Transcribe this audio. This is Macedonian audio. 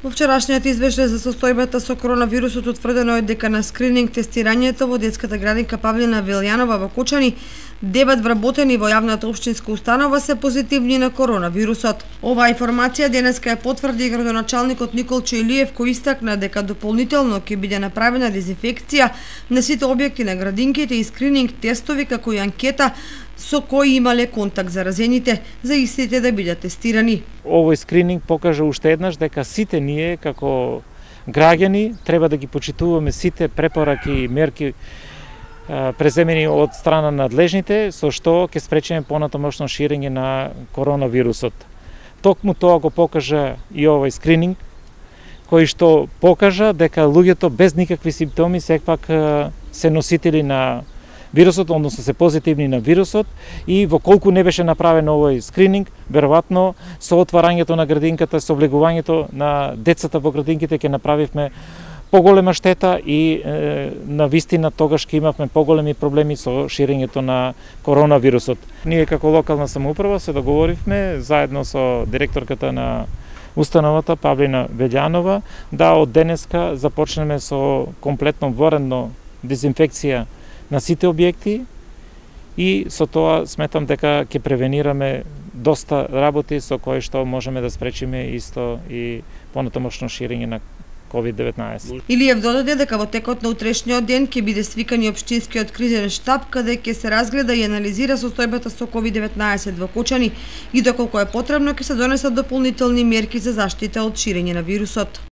Во вчерашниот извештај за состојбата со коронавирусот утврдено е дека на скрининг тестирањето во детската градинка Павлина Велјанова во Кучани дебат вработени во јавната општинска установа се позитивни на коронавирусот. Оваа информација денеска е потврди градоначалникот Никол Илиев кој истакна дека дополнително ќе биде направена дезинфекција на сите објекти на градинките и скрининг тестови како и анкета со кои имале контакт заразените за истите да бидат тестирани. Овој скрининг покажа уште еднаш дека сите ние како граѓани треба да ги почитуваме сите препораки и мерки преземени од страна на надлежните, со што ќе спречиме понатомошно ширење на коронавирусот. Токму тоа го покажа и овој скрининг, кој што покажа дека луѓето без никакви симптоми секпак се носители на вирусот, односно се позитивни на вирусот и во колку не беше направен овој скрининг, веројатно со отварањето на градинката, со влегувањето на децата во градинките ќе направивме поголема штета и е, на вистина тогаш ќе имавме поголеми проблеми со ширењето на коронавирусот. Ние како локална самоуправа се договоривме заедно со директорката на установата Павлина Велјанова да од денеска започнеме со комплетно воредно дезинфекција на сите објекти и со тоа сметам дека ќе превенираме доста работи со кои што можеме да спречиме исто и понатамошно ширење на COVID-19. Илиев додаде дека во текот на утрешниот ден ќе биде свикан и општинскиот кризен штаб каде ќе се разгледа и анализира состојбата со COVID-19 во Кочани и доколку е потребно ќе се донесат дополнителни мерки за заштита од ширење на вирусот.